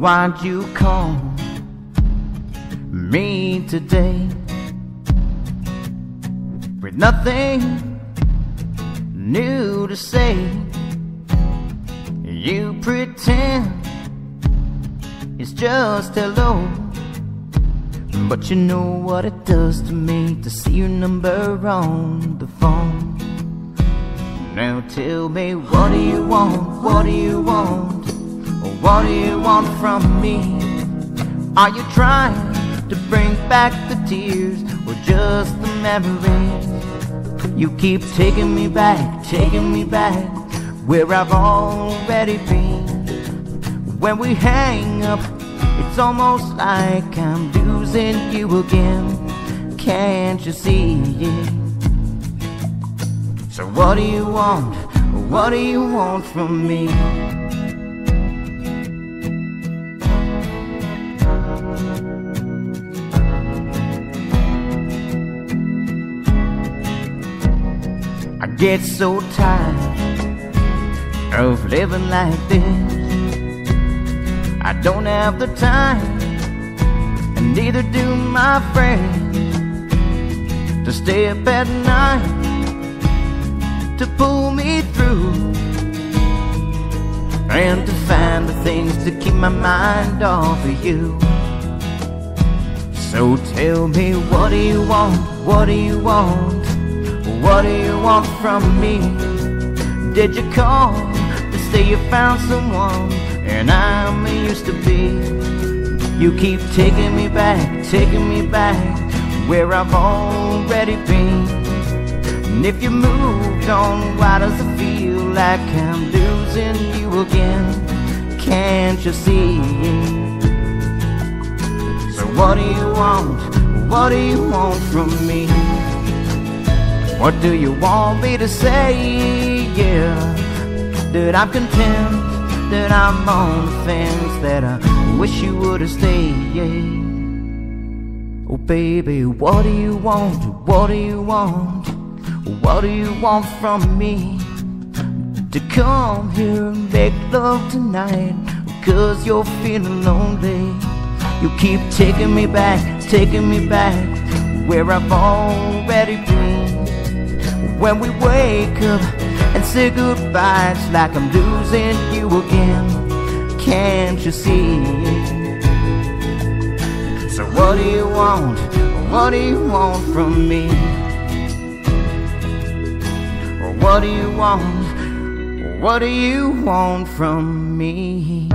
Why'd you call me today? With nothing new to say, you pretend it's just hello. But you know what it does to me to see your number on the phone. Now tell me, what do you want? What do you want? What do you want from me? Are you trying to bring back the tears or just the memories? You keep taking me back, taking me back where I've already been. When we hang up, it's almost like I'm losing you again. Can't you see it? So what do you want? What do you want from me? Get so tired of living like this. I don't have the time, and neither do my friends, to stay up at night to pull me through, and to find the things to keep my mind off of you. So tell me, what do you want? What do you want? What do you want from me? Did you call to say you found someone and I'm used to be? You keep taking me back, taking me back where I've already been. And if you moved on, why does it feel like I'm losing you again? Can't you see? So what do you want? What do you want from me? What do you want me to say? Yeah, that I'm content, that I'm on the fence, that I wish you would have stayed. Yeah. Oh, baby, what do you want? What do you want? What do you want from me? To come here and make love tonight, cause you're feeling lonely. You keep taking me back, taking me back where I've already been. When we wake up and say goodbye, it's like I'm losing you again. Can't you see? So what do you want? What do you want from me? What do you want? What do you want from me?